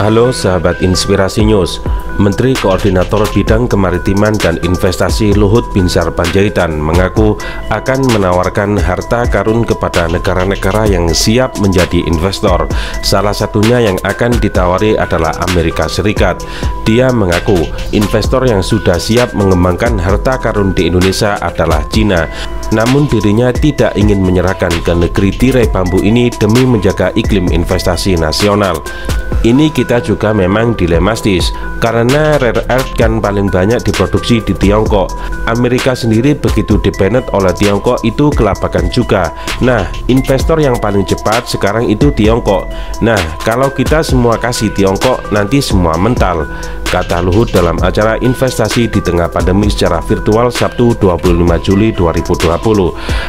Halo sahabat Inspirasi News, Menteri Koordinator Bidang Kemaritiman dan Investasi Luhut Binsar Panjaitan mengaku akan menawarkan harta karun kepada negara-negara yang siap menjadi investor. Salah satunya yang akan ditawari adalah Amerika Serikat. Dia mengaku investor yang sudah siap mengembangkan harta karun di Indonesia adalah Cina. Namun dirinya tidak ingin menyerahkan ke negeri tirai bambu ini demi menjaga iklim investasi nasional. Ini kita juga memang dilematis karena rare earth kan paling banyak diproduksi di Tiongkok. Amerika sendiri begitu dependent oleh Tiongkok itu kelabakan juga. Nah, investor yang paling cepat sekarang itu Tiongkok. Nah, kalau kita semua kasih Tiongkok nanti semua mental kata Luhut dalam acara investasi di tengah pandemi secara virtual Sabtu 25 Juli 2020.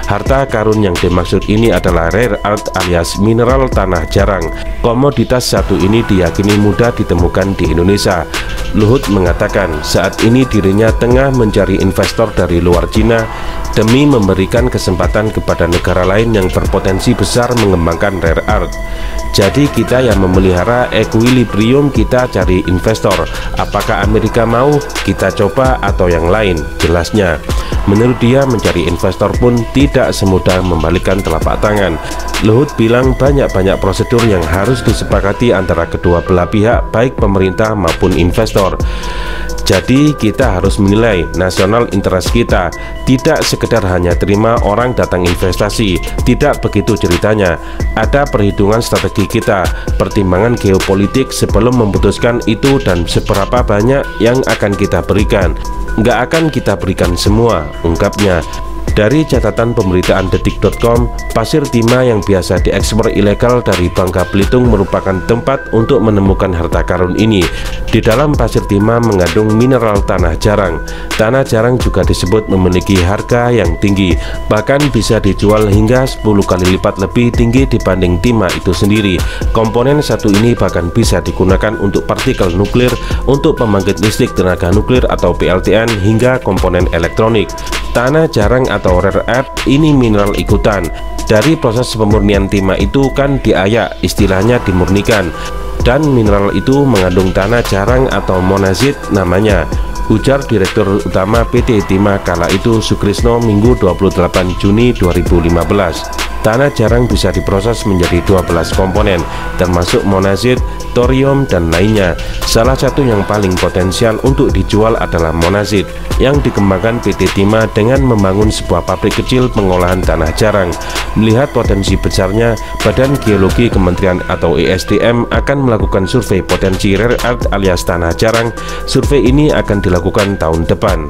Harta karun yang dimaksud ini adalah rare earth alias mineral tanah jarang. Komoditas satu ini diyakini mudah ditemukan di Indonesia. Luhut mengatakan saat ini dirinya tengah mencari investor dari luar Cina demi memberikan kesempatan kepada negara lain yang berpotensi besar mengembangkan rare earth. Jadi kita yang memelihara equilibrium kita cari investor. Apakah Amerika mau? Kita coba atau yang lain? Jelasnya. Menurut dia mencari investor pun tidak semudah membalikkan telapak tangan. Luhut bilang banyak-banyak prosedur yang harus disepakati antara kedua belah pihak baik pemerintah maupun investor. Jadi kita harus menilai nasional interest kita. Tidak sekedar hanya terima orang datang investasi. Tidak begitu ceritanya. Ada perhitungan strategi kita Pertimbangan geopolitik sebelum memutuskan itu dan seberapa banyak yang akan kita berikan. Nggak akan kita berikan semua, ungkapnya. Dari catatan pemberitaan detik.com, pasir timah yang biasa diekspor ilegal dari Bangka Belitung merupakan tempat untuk menemukan harta karun ini. Di dalam pasir timah mengandung mineral tanah jarang. Tanah jarang juga disebut memiliki harga yang tinggi, bahkan bisa dijual hingga 10 kali lipat lebih tinggi dibanding timah itu sendiri. Komponen satu ini bahkan bisa digunakan untuk partikel nuklir, untuk pembangkit listrik tenaga nuklir atau PLTN hingga komponen elektronik. Tanah jarang atau rare earth ini mineral ikutan. Dari proses pemurnian timah itu kan diayak, istilahnya dimurnikan. Dan mineral itu mengandung tanah jarang atau monazit namanya. Ujar Direktur Utama PT Timah kala itu Sukrisno Minggu 28 Juni 2015. Tanah jarang bisa diproses menjadi 12 komponen, termasuk monazit, thorium, dan lainnya. Salah satu yang paling potensial untuk dijual adalah monazit, yang dikembangkan PT Timah dengan membangun sebuah pabrik kecil pengolahan tanah jarang. Melihat potensi besarnya, Badan Geologi Kementerian atau ESDM akan melakukan survei potensi rare earth alias tanah jarang. Survei ini akan dilakukan tahun depan.